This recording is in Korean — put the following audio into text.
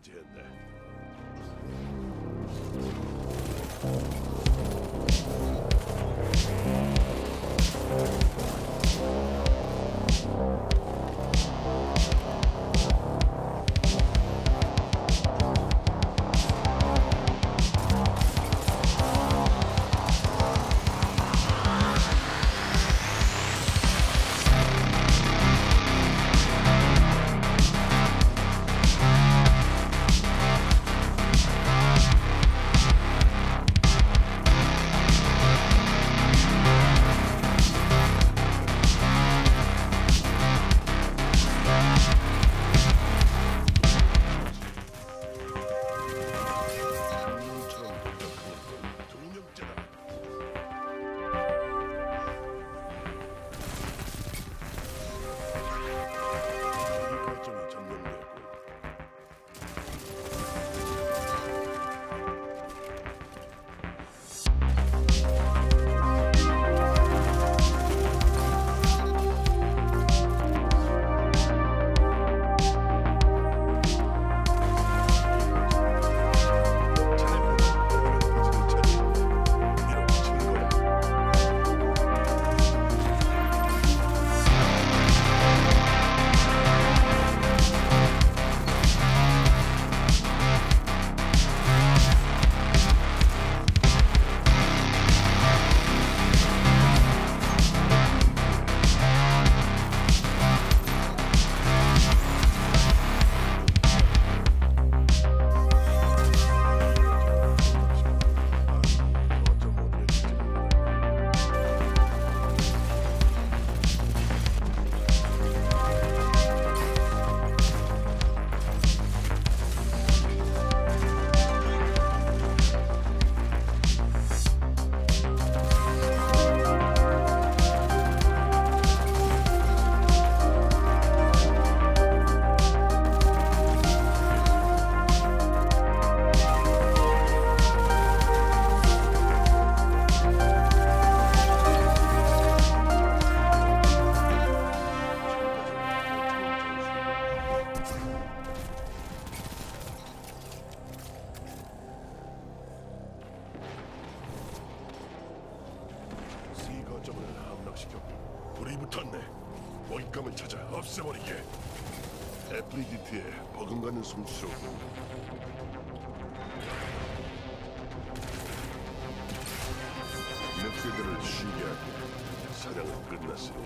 真的。 불이 붙었네. 먹잇감을 찾아 없애버리게. 에프리디트의 버금가는 솜씨로 늑대들을 쉬게 하고 사냥은 끝났으니